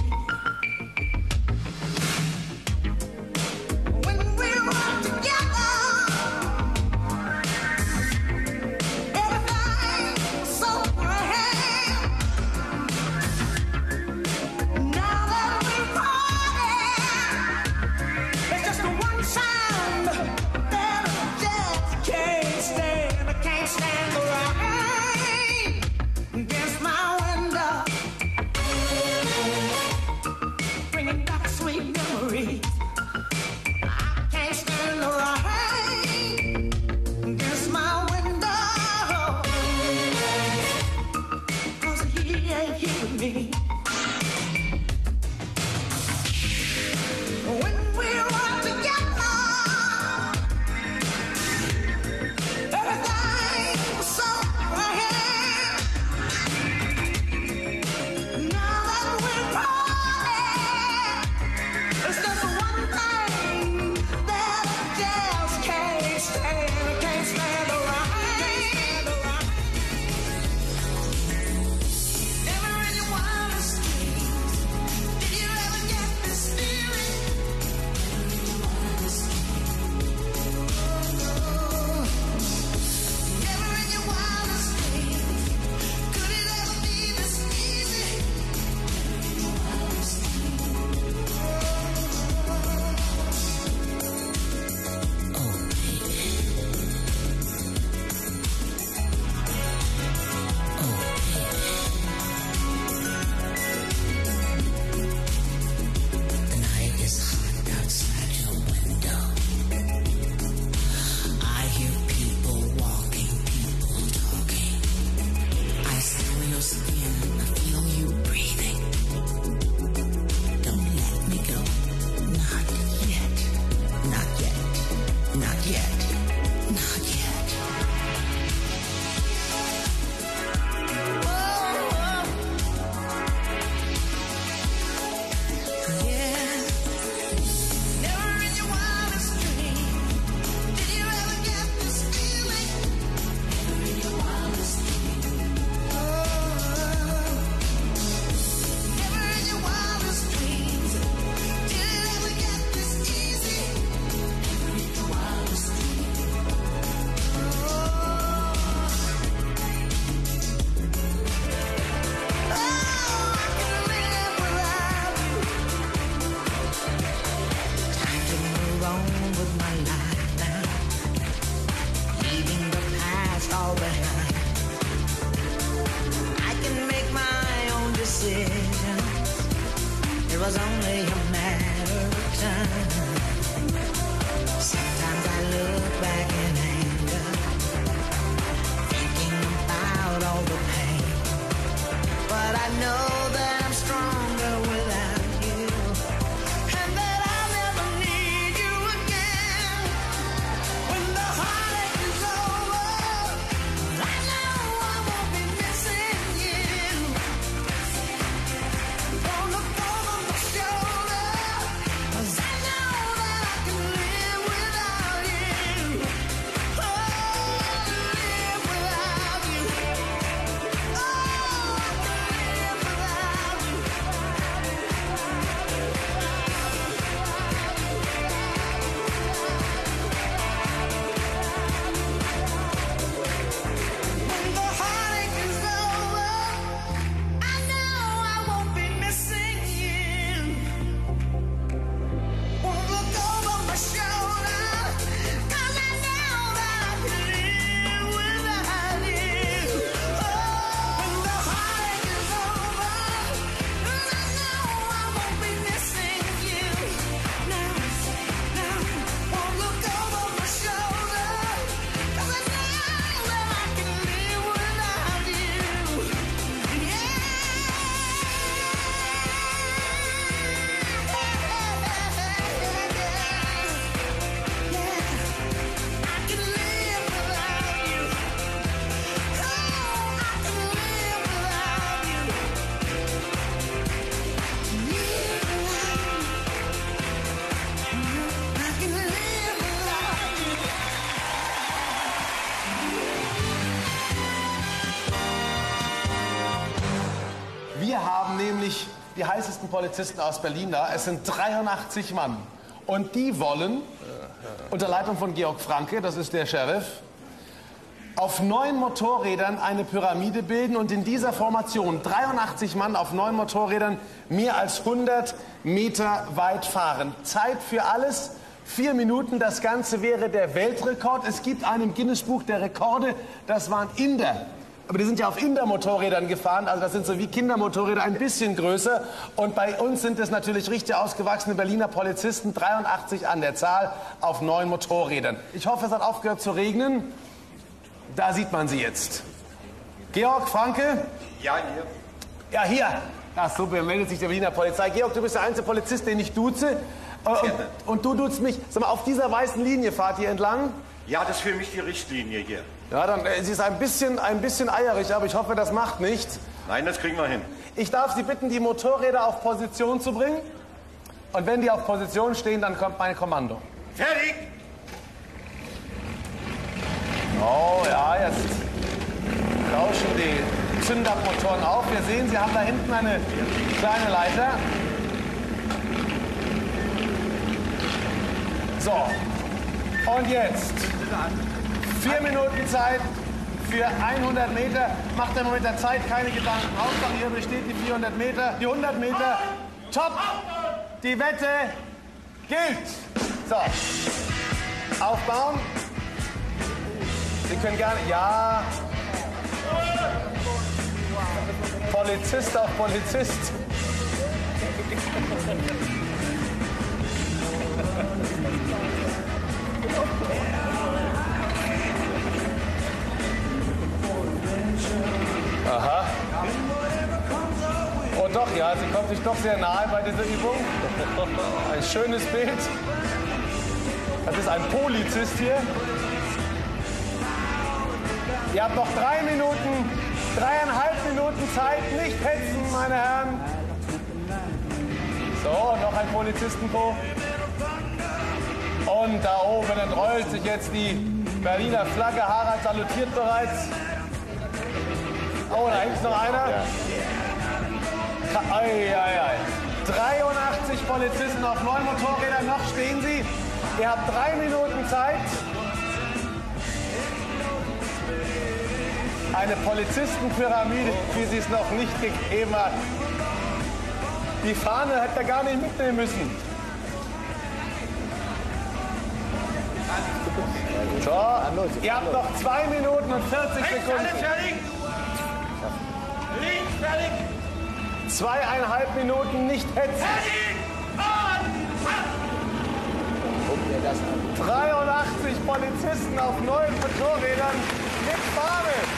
Die heißesten Polizisten aus Berlin da. Es sind 83 Mann. Und die wollen, unter Leitung von Georg Franke, das ist der Sheriff, auf neun Motorrädern eine Pyramide bilden und in dieser Formation 83 Mann auf neun Motorrädern mehr als 100 Meter weit fahren. Zeit für alles. Vier Minuten, das Ganze wäre der Weltrekord. Es gibt einen Guinness-Buch der Rekorde, das waren Inder. Aber die sind ja auf Inder-Motorrädern gefahren, also das sind so wie Kindermotorräder, ein bisschen größer. Und bei uns sind es natürlich richtig ausgewachsene Berliner Polizisten, 83 an der Zahl, auf neun Motorrädern. Ich hoffe, es hat aufgehört zu regnen. Da sieht man sie jetzt. Georg Franke? Ja, hier. Ja, hier. Ach, super, meldet sich der Berliner Polizei. Georg, du bist der einzige Polizist, den ich duze. Äh, Und, und du duzt mich. Sag mal, auf dieser weißen Linie fahrt ihr entlang? Ja, das ist für mich die Richtlinie hier. Ja, dann, äh, sie ist ein bisschen, ein bisschen eierig, aber ich hoffe, das macht nichts. Nein, das kriegen wir hin. Ich darf Sie bitten, die Motorräder auf Position zu bringen. Und wenn die auf Position stehen, dann kommt mein Kommando. Fertig! Oh ja, jetzt rauschen die Zündabmotoren auf. Wir sehen, Sie haben da hinten eine kleine Leiter. So, und jetzt vier Minuten Zeit für 100 Meter. Macht ihr mit der Zeit keine Gedanken. Hauptsache, ihr besteht die 400 Meter, die 100 Meter. Top! Die Wette gilt. So, aufbauen. Sie können gerne, ja. Polizist auf Polizist. Aha. Oh doch, ja, sie kommt sich doch sehr nahe bei dieser Übung. Ein schönes Bild. Das ist ein Polizist hier. Ihr habt noch drei Minuten, dreieinhalb Minuten Zeit. Nicht hetzen, meine Herren. So, noch ein Polizistenpo. Und da oben entrollt sich jetzt die Berliner Flagge. Harald salutiert bereits. Oh, da hinten ist noch einer. Ei, ei, ei. 83 Polizisten auf neun Motorrädern. Noch stehen sie. Ihr habt drei Minuten Zeit. Eine Polizistenpyramide, wie sie es noch nicht gegeben hat. Die Fahne hätte er gar nicht mitnehmen müssen. So, ihr habt noch zwei Minuten und 40 Rechts, Sekunden. alle fertig! Fertig! Zweieinhalb Minuten nicht hetzen. 83 Polizisten auf neun Motorrädern mit Fahne.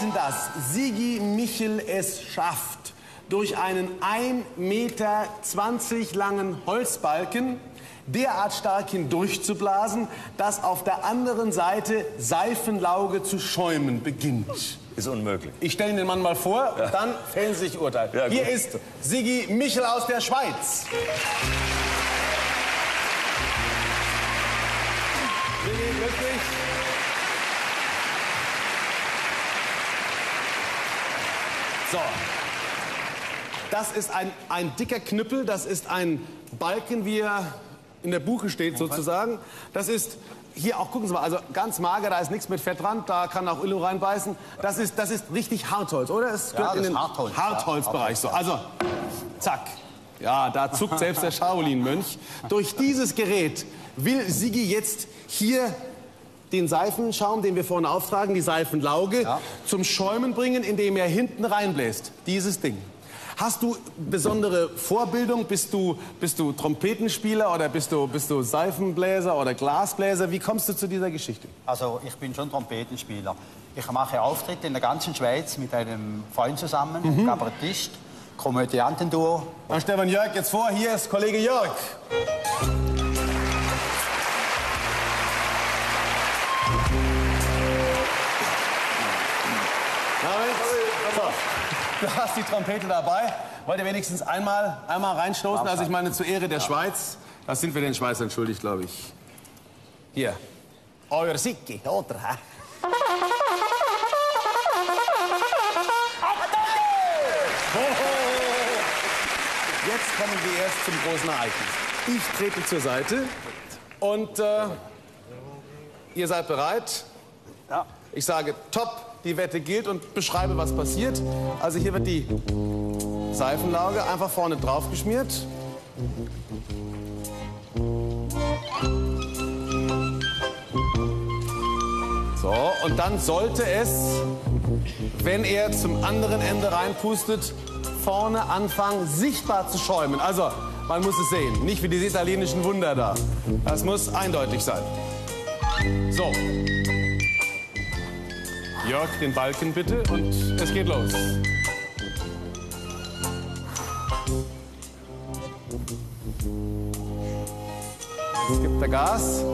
Wetten, dass Sigi Michel es schafft, durch einen 1,20 Meter langen Holzbalken derart stark hindurchzublasen, dass auf der anderen Seite Seifenlauge zu schäumen beginnt. Ist unmöglich. Ich stelle Ihnen den Mann mal vor, dann fällen Sie sich Urteil. Ja. Hier ist Sigi Michel aus der Schweiz. Sigi, glücklich. So. Das ist ein, ein dicker Knüppel, das ist ein Balken, wie er in der Buche steht sozusagen. Das ist hier auch, gucken Sie mal, also ganz mager, da ist nichts mit Fett dran, da kann auch Illo reinbeißen. Das ist, das ist richtig Hartholz, oder? Es Ja, gehört das in den ist Hartholz, ja. Hartholzbereich. So. Also, zack. Ja, da zuckt selbst der Shaolin-Mönch. Durch dieses Gerät will Sigi jetzt hier den Seifenschaum, den wir vorne auftragen, die Seifenlauge, zum Schäumen bringen, indem er hinten reinbläst. Dieses Ding. Hast du besondere Vorbildung? Bist du, bist du Trompetenspieler oder bist du, bist du Seifenbläser oder Glasbläser? Wie kommst du zu dieser Geschichte? Also ich bin schon Trompetenspieler. Ich mache Auftritte in der ganzen Schweiz mit einem Freund zusammen, Mhm. Kabarettist, Komödiantenduo. Dann stellen wir Jörg jetzt vor. Hier ist Kollege Jörg. Du hast die Trompete dabei. Wollt ihr wenigstens einmal, einmal reinstoßen? Also ich meine zur Ehre der Schweiz. Das sind wir den Schweizern schuldig, glaube ich. Hier. Euer Sicki, oder? Jetzt kommen wir erst zum großen Ereignis. Ich trete zur Seite und äh, ihr seid bereit? Ja. Ich sage top, die Wette gilt und beschreibe, was passiert. Also hier wird die Seifenlauge einfach vorne drauf geschmiert. So, und dann sollte es, wenn er zum anderen Ende reinpustet, vorne anfangen, sichtbar zu schäumen. Also, man muss es sehen, nicht wie diese italienischen Wunder da. Das muss eindeutig sein. So. Jörg, den Balken bitte und es geht los. Jetzt gibt er Gas.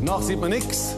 Noch sieht man nichts.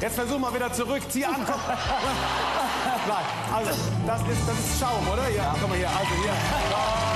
Jetzt versuch mal wieder zurück. Zieh an. Komm. [laughs] Nein, also das ist, das ist Schaum, oder? Ja, komm mal hier. Also hier.